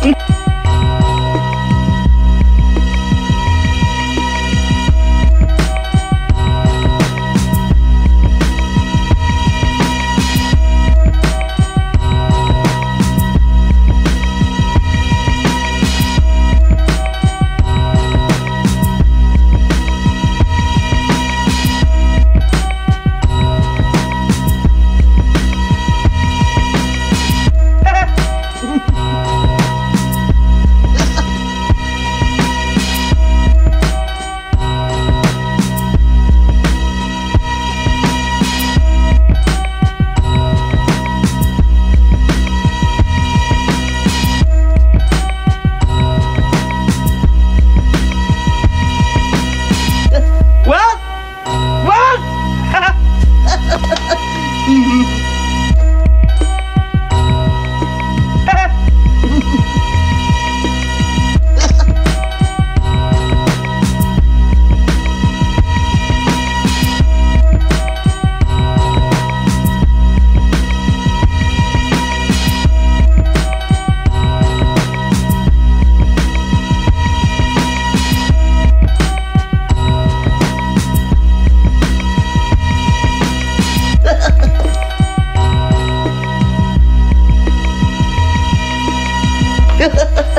Hehehehe 呵呵呵